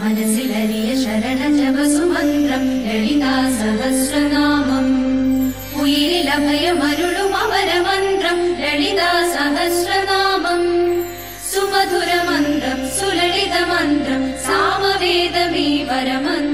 मनसि शरण जप सुमन्त्रम् ललिता सहस्रनामम् उभयमरुडु अमरमन्त्रं ललितासहस्रनामम् सुमधुरमन्त्रं सुललितमन्त्रम् सामवेदवीवर परमन्त्रम्